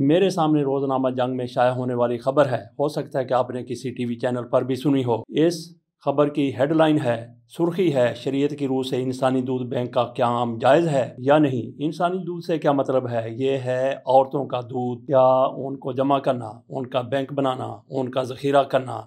میرے سامنے روزنامہ جنگ میں شائع ہونے والی خبر ہے۔ ہو سکتا ہے کہ آپ نے کسی ٹی وی چینل پر بھی سنی ہو۔ اس خبر کی ہیڈ لائن ہے، سرخی ہے، شریعت کی روح سے انسانی دودھ بینک کا قیام جائز ہے یا نہیں؟ انسانی دودھ سے کیا مطلب ہے؟ یہ ہے عورتوں کا دودھ یا ان کو جمع کرنا، ان کا بینک بنانا، ان کا ذخیرہ کرنا۔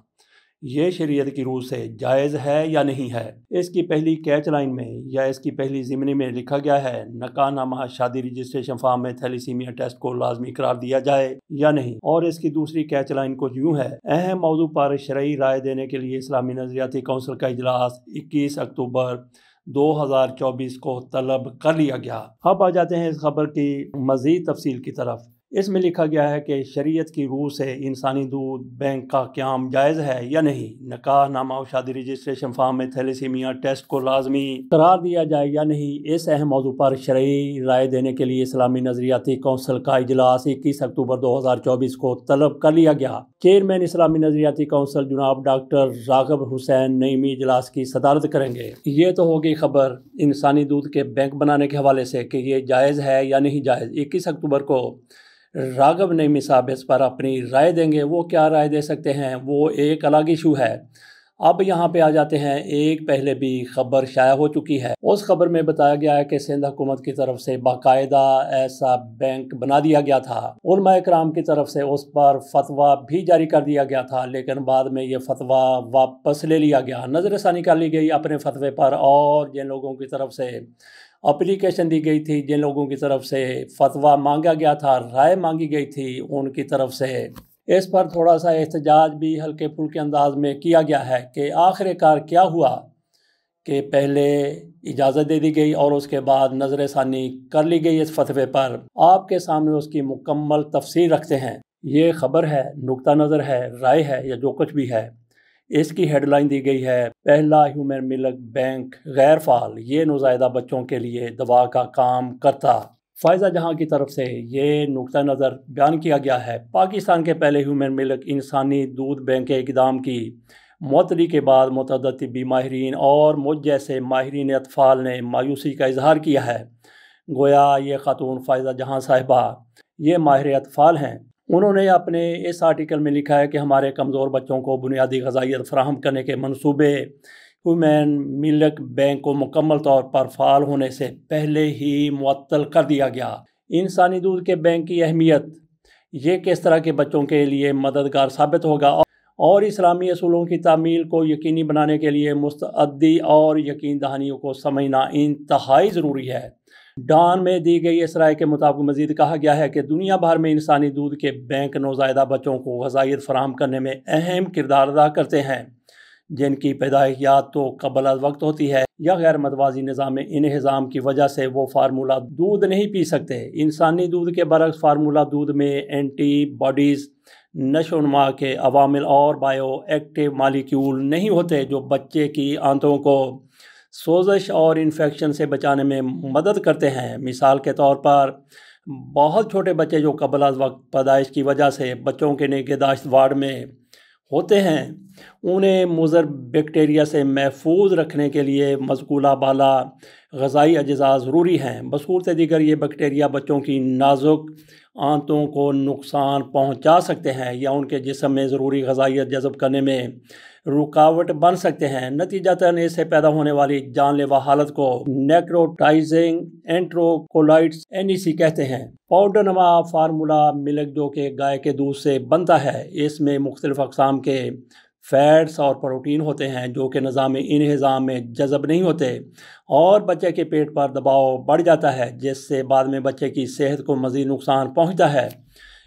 یہ شریعت کی روح سے جائز ہے یا نہیں ہے؟ اس کی پہلی کیچ لائن میں یا اس کی پہلی ضمنی میں لکھا گیا ہے نکاح نامہ شادی رجسٹریشن فارم میں تھیلیسیمیا ٹیسٹ کو لازمی قرار دیا جائے یا نہیں؟ اور اس کی دوسری کیچ لائن کو یوں ہے، اہم موضوع پر شرعی رائے دینے کے لیے اسلامی نظریاتی کونسل کا اجلاس اکیس اکتوبر دو ہزار چوبیس کو طلب کر لیا گیا۔ اب آ جاتے ہیں اس خبر کی مزید تفصیل کی طرف۔ اس میں لکھا گیا ہے کہ شریعت کی روح سے انسانی دودھ بینک کا قیام جائز ہے یا نہیں؟ نکاح، نامہ و شادی رجسٹریشن فارم میں تھیلیسیمیا ٹیسٹ کو لازمی قرار دیا جائے یا نہیں؟ اس اہم موضوع پر شرعی رائے دینے کے لیے اسلامی نظریاتی کونسل کا اجلاس اکیس اکتوبر دو ہزار چوبیس کو طلب کر لیا گیا۔ چیئرمین اسلامی نظریاتی کونسل جناب ڈاکٹر راغب حسین نئیمی اجلاس کی صدارت کریں گے۔ یہ تو ہوگی خبر انسانی دودھ کے بینک بنانے کے حوالے سے کہ یہ جائز ہے یا نہیں جائز۔ اکیس اکتوبر کو راغب نئی صاحب اس پر اپنی رائے دیں گے۔ وہ کیا رائے دے سکتے ہیں؟ وہ ایک الگ ایشو ہے۔ اب یہاں پہ آ جاتے ہیں۔ ایک پہلے بھی خبر شائع ہو چکی ہے۔ اس خبر میں بتایا گیا ہے کہ سندھ حکومت کی طرف سے باقاعدہ ایسا بینک بنا دیا گیا تھا۔ علماء اکرام کی طرف سے اس پر فتویٰ بھی جاری کر دیا گیا تھا، لیکن بعد میں یہ فتویٰ واپس لے لیا گیا۔ نظر ثانی کر لی گئی اپنے فتوے پر اور جن لوگوں کی طرف سے اپلیکیشن دی گئی تھی، جن لوگوں کی طرف سے فتویٰ مانگا گیا تھا، رائے مانگی گئی تھی، ان کی طرف سے اس پر تھوڑا سا احتجاج بھی ہلکے پھلکے انداز میں کیا گیا ہے کہ آخر کار کیا ہوا کہ پہلے اجازت دے دی گئی اور اس کے بعد نظر ثانی کر لی گئی اس فتوے پر۔ آپ کے سامنے اس کی مکمل تفصیل رکھتے ہیں۔ یہ خبر ہے، نقطہ نظر ہے، رائے ہے یا جو کچھ بھی ہے۔ اس کی ہیڈ لائن دی گئی ہے، پہلا ہیومن ملک بینک غیر فعال، یہ نوزائیدہ بچوں کے لیے دوا کا کام کرتا۔ فائزہ جہاں کی طرف سے یہ نقطہ نظر بیان کیا گیا ہے۔ پاکستان کے پہلے ہیومن ملک انسانی دودھ بینک کے اقدام کی معطلی کے بعد متعدد طبی ماہرین اور مجھ جیسے ماہرین اطفال نے مایوسی کا اظہار کیا ہے۔ گویا یہ خاتون فائزہ جہاں صاحبہ یہ ماہر اطفال ہیں۔ انہوں نے اپنے اس آرٹیکل میں لکھا ہے کہ ہمارے کمزور بچوں کو بنیادی غذائیت فراہم کرنے کے منصوبے ہیومین ملک بینک کو مکمل طور پر فعال ہونے سے پہلے ہی معطل کر دیا گیا۔ انسانی دودھ کے بینک کی اہمیت۔ یہ کس طرح کے بچوں کے لیے مددگار ثابت ہوگا؟ اور اسلامی اصولوں کی تعمیل کو یقینی بنانے کے لیے مستعدی اور یقین دہانیوں کو سمجھنا انتہائی ضروری ہے۔ ڈان میں دی گئی اس رائے کے مطابق مزید کہا گیا ہے کہ دنیا بھر میں انسانی دودھ کے بینک نوزائیدہ بچوں کو غذائیت فراہم کرنے میں اہم کردار ادا کرتے ہیں۔ جن کی پیدائش یا تو قبل از وقت ہوتی ہے، یا غیر متوازی نظام انہضام کی وجہ سے وہ فارمولہ دودھ نہیں پی سکتے۔ انسانی دودھ کے برعکس فارمولہ دودھ میں اینٹی باڈیز نشو و نما کے عوامل اور بائیو ایکٹیو مالیکیول نہیں ہوتے جو بچے کی آنتوں کو سوزش اور انفیکشن سے بچانے میں مدد کرتے ہیں۔ مثال کے طور پر، بہت چھوٹے بچے جو قبل از وقت پیدائش کی وجہ سے بچوں کے نگہداشت وارڈ میں ہوتے ہیں، انہیں مضر بیکٹیریا سے محفوظ رکھنے کے لیے مذکولہ بالا غذائی اجزاء ضروری ہیں۔ بصورت دیگر یہ بیکٹیریا بچوں کی نازک آنتوں کو نقصان پہنچا سکتے ہیں یا ان کے جسم میں ضروری غذائیت جذب کرنے میں رکاوٹ بن سکتے ہیں۔ نتیجہ تن اس سے پیدا ہونے والی جان لیوا حالت کو نیکروٹائزنگ اینٹروکولائٹس این ای سی کہتے ہیں۔ پاؤڈر نما فارمولا ملک جو کہ گائے کے دودھ سے بنتا ہے، اس میں مختلف اقسام کے فیٹس اور پروٹین ہوتے ہیں جو کہ نظام انہضام میں جذب نہیں ہوتے اور بچے کے پیٹ پر دباؤ بڑھ جاتا ہے، جس سے بعد میں بچے کی صحت کو مزید نقصان پہنچتا ہے۔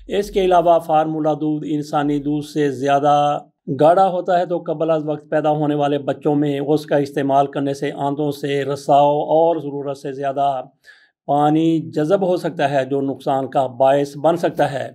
اس کے علاوہ فارمولا دودھ انسانی دودھ سے زیادہ گاڑھا ہوتا ہے تو قبل از وقت پیدا ہونے والے بچوں میں اس کا استعمال کرنے سے آندوں سے رساؤ اور ضرورت سے زیادہ پانی جذب ہو سکتا ہے، جو نقصان کا باعث بن سکتا ہے۔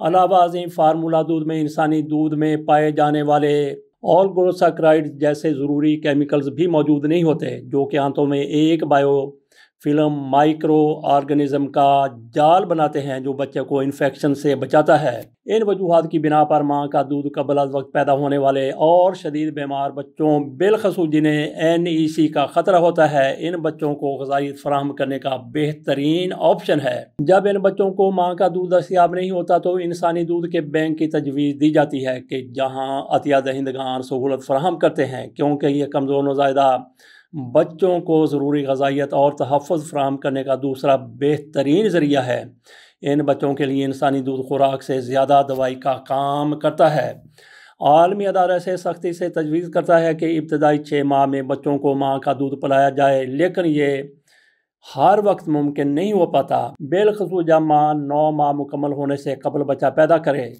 علاوہ عظیم فارمولا دودھ میں انسانی دودھ میں پائے جانے والے اور گروساکرائڈ جیسے ضروری کیمیکلز بھی موجود نہیں ہوتے، جو کہ آنتوں میں ایک بائیو فلم مائکرو آرگنزم کا جال بناتے ہیں جو بچے کو انفیکشن سے بچاتا ہے۔ ان وجوہات کی بنا پر ماں کا دودھ قبل از وقت پیدا ہونے والے اور شدید بیمار بچوں بالخصوص جنہیں این ای سی کا خطرہ ہوتا ہے، ان بچوں کو غذائیت فراہم کرنے کا بہترین آپشن ہے۔ جب ان بچوں کو ماں کا دودھ دستیاب نہیں ہوتا تو انسانی دودھ کے بینک کی تجویز دی جاتی ہے کہ جہاں عطیہ دہندگان سہولت فراہم کرتے ہیں، کیونکہ یہ کمزور نوزائدہ بچوں کو ضروری غذائیت اور تحفظ فراہم کرنے کا دوسرا بہترین ذریعہ ہے۔ ان بچوں کے لیے انسانی دودھ خوراک سے زیادہ دوائی کا کام کرتا ہے۔ عالمی ادارہ سے سختی سے تجویز کرتا ہے کہ ابتدائی چھ ماہ میں بچوں کو ماں کا دودھ پلایا جائے، لیکن یہ ہر وقت ممکن نہیں ہو پاتا۔ بالخصوص جب ماں نو ماہ مکمل ہونے سے قبل بچہ پیدا کرے۔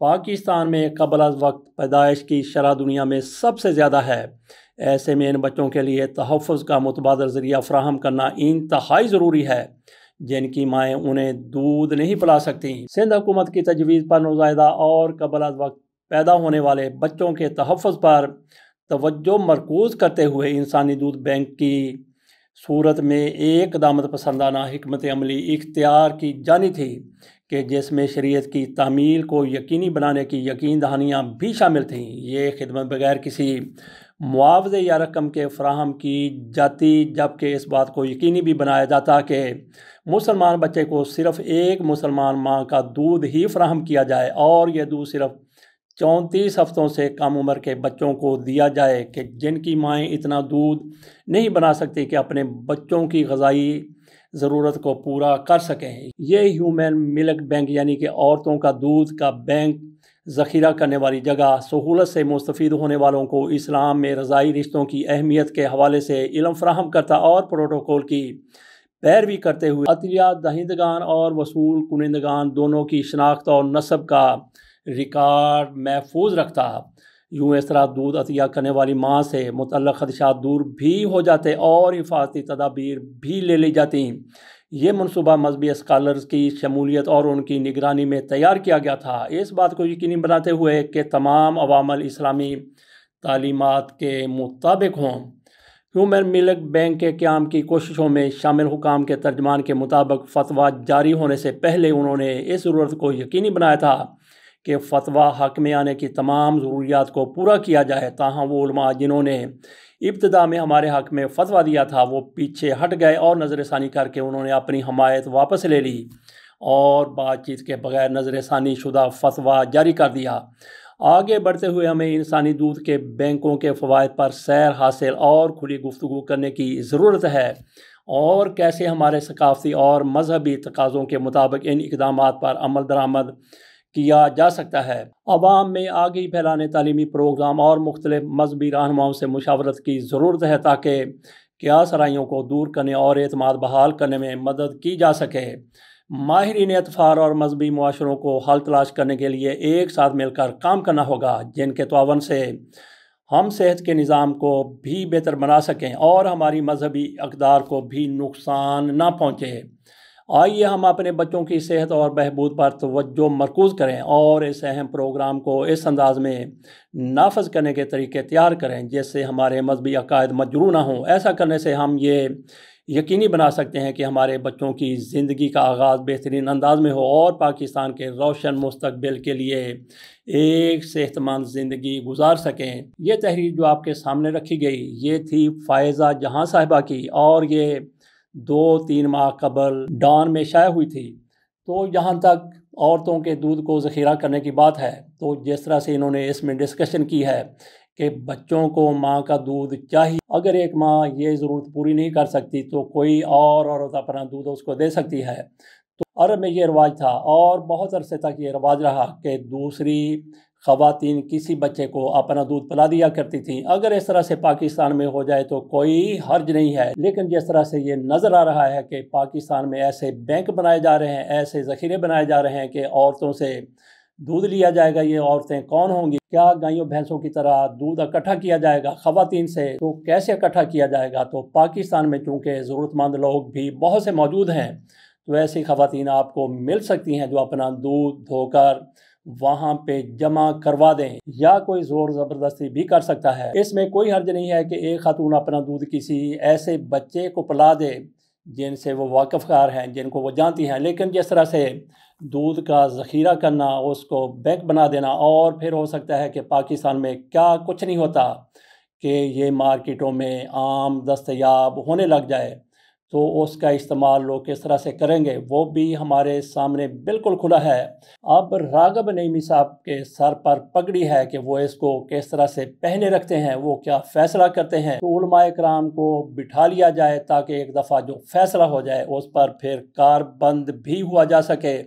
پاکستان میں قبل از وقت پیدائش کی شرح دنیا میں سب سے زیادہ ہے۔ ایسے میں ان بچوں کے لیے تحفظ کا متبادل ذریعہ فراہم کرنا انتہائی ضروری ہے۔ جن کی مائیں انہیں دودھ نہیں پلا سکتی سندھ حکومت کی تجویز پر نوزائدہ اور قبل از وقت پیدا ہونے والے بچوں کے تحفظ پر توجہ مرکوز کرتے ہوئے انسانی دودھ بینک کی صورت میں ایک دامت پسندانہ حکمت عملی اختیار کی جانی تھی۔ کہ جس میں شریعت کی تعمیل کو یقینی بنانے کی یقین دہانیاں بھی شامل تھیں۔ یہ خدمت بغیر کسی معاوضے یا رقم کے فراہم کی جاتی، جبکہ اس بات کو یقینی بھی بنایا جاتا کہ مسلمان بچے کو صرف ایک مسلمان ماں کا دودھ ہی فراہم کیا جائے اور یہ دودھ صرف چونتیس ہفتوں سے کم عمر کے بچوں کو دیا جائے کہ جن کی مائیں اتنا دودھ نہیں بنا سکتی کہ اپنے بچوں کی غذائی ضرورت کو پورا کر سکیں۔ یہ ہیومن ملک بینک یعنی کہ عورتوں کا دودھ کا بینک ذخیرہ کرنے والی جگہ سہولت سے مستفید ہونے والوں کو اسلام میں رضائی رشتوں کی اہمیت کے حوالے سے علم فراہم کرتا اور پروٹوکول کی پیروی کرتے ہوئے عطیہ، دہندگان اور وصول کنندگان دونوں کی شناخت اور نصب کا ریکارڈ محفوظ رکھتا۔ یوں اس طرح دودھ عطیہ کرنے والی ماں سے متعلق خدشات دور بھی ہو جاتے اور حفاظتی تدابیر بھی لے لی جاتی یہ منصوبہ مذہبی اسکالرز کی شمولیت اور ان کی نگرانی میں تیار کیا گیا تھا۔ اس بات کو یقینی بناتے ہوئے کہ تمام عوامل اسلامی تعلیمات کے مطابق ہوں۔ ہیومن ملک بینک کے قیام کی کوششوں میں شامل حکام کے ترجمان کے مطابق فتویٰ جاری ہونے سے پہلے انہوں نے اس ضرورت کو یقینی بنایا تھا۔ کہ فتویٰ حق میں آنے کی تمام ضروریات کو پورا کیا جائے تاہم وہ علماء جنہوں نے ابتدا میں ہمارے حق میں فتویٰ دیا تھا، وہ پیچھے ہٹ گئے اور نظر ثانی کر کے انہوں نے اپنی حمایت واپس لے لی اور بات چیت کے بغیر نظر ثانی شدہ فتویٰ جاری کر دیا۔ آگے بڑھتے ہوئے ہمیں انسانی دودھ کے بینکوں کے فوائد پر سیر حاصل اور کھلی گفتگو کرنے کی ضرورت ہے۔ اور کیسے ہمارے ثقافتی اور مذہبی تقاضوں کے مطابق ان اقدامات پر عمل درآمد کیا جا سکتا ہے۔ عوام میں آگے پھیلانے تعلیمی پروگرام اور مختلف مذہبی رہنماؤں سے مشاورت کی ضرورت ہے تاکہ کیا سرائیوں کو دور کرنے اور اعتماد بحال کرنے میں مدد کی جا سکے۔ ماہرین اطفار اور مذہبی معاشروں کو حل تلاش کرنے کے لیے ایک ساتھ مل کر کام کرنا ہوگا، جن کے تعاون سے ہم صحت کے نظام کو بھی بہتر بنا سکیں اور ہماری مذہبی اقدار کو بھی نقصان نہ پہنچے۔ آئیے ہم اپنے بچوں کی صحت اور بہبود پر توجہ مرکوز کریں اور اس اہم پروگرام کو اس انداز میں نافذ کرنے کے طریقے تیار کریں جس سے ہمارے مذہبی عقائد مجرو نہ ہوں۔ ایسا کرنے سے ہم یہ یقینی بنا سکتے ہیں کہ ہمارے بچوں کی زندگی کا آغاز بہترین انداز میں ہو اور پاکستان کے روشن مستقبل کے لیے ایک صحت مند زندگی گزار سکیں۔ یہ تحریر جو آپ کے سامنے رکھی گئی، یہ تھی فائزہ جہاں صاحبہ کی اور یہ دو تین ماہ قبل ڈان میں شائع ہوئی تھی۔ تو یہاں تک عورتوں کے دودھ کو ذخیرہ کرنے کی بات ہے۔ تو جس طرح سے انہوں نے اس میں ڈسکشن کی ہے کہ بچوں کو ماں کا دودھ چاہیے، اگر ایک ماں یہ ضرورت پوری نہیں کر سکتی تو کوئی اور عورت اپنا دودھ اس کو دے سکتی ہے۔ تو عرب میں یہ رواج تھا اور بہت عرصے تک یہ رواج رہا کہ دوسری خواتین کسی بچے کو اپنا دودھ پلا دیا کرتی تھیں۔ اگر اس طرح سے پاکستان میں ہو جائے تو کوئی حرج نہیں ہے۔ لیکن جس طرح سے یہ نظر آ رہا ہے کہ پاکستان میں ایسے بینک بنائے جا رہے ہیں، ایسے ذخیرے بنائے جا رہے ہیں کہ عورتوں سے دودھ لیا جائے گا، یہ عورتیں کون ہوں گی؟ کیا گائیوں بھینسوں کی طرح دودھ اکٹھا کیا جائے گا خواتین سے؟ تو کیسے اکٹھا کیا جائے گا؟ تو پاکستان میں چونکہ ضرورت مند لوگ بھی بہت سے موجود ہیں، تو ایسی خواتین آپ کو مل سکتی ہیں جو اپنا دودھ، دھو کر وہاں پہ جمع کروا دیں یا کوئی زور زبردستی بھی کر سکتا ہے۔ اس میں کوئی حرج نہیں ہے کہ ایک خاتون اپنا دودھ کسی ایسے بچے کو پلا دے جن سے وہ واقف کار ہیں، جن کو وہ جانتی ہیں۔ لیکن جس طرح سے دودھ کا ذخیرہ کرنا، اس کو بیک بنا دینا اور پھر ہو سکتا ہے کہ پاکستان میں کیا کچھ نہیں ہوتا کہ یہ مارکیٹوں میں عام دستیاب ہونے لگ جائے۔ تو اس کا استعمال لوگ کس طرح سے کریں گے وہ بھی ہمارے سامنے بالکل کھلا ہے۔ اب راغب نعیمی صاحب کے سر پر پگڑی ہے کہ وہ اس کو کس طرح سے پہنے رکھتے ہیں، وہ کیا فیصلہ کرتے ہیں۔ تو علماء اکرام کو بٹھا لیا جائے تاکہ ایک دفعہ جو فیصلہ ہو جائے اس پر پھر کار بند بھی ہوا جا سکے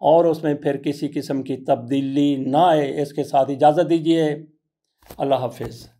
اور اس میں پھر کسی قسم کی تبدیلی نہ آئے۔ اس کے ساتھ اجازت دیجیے اللہ حافظ۔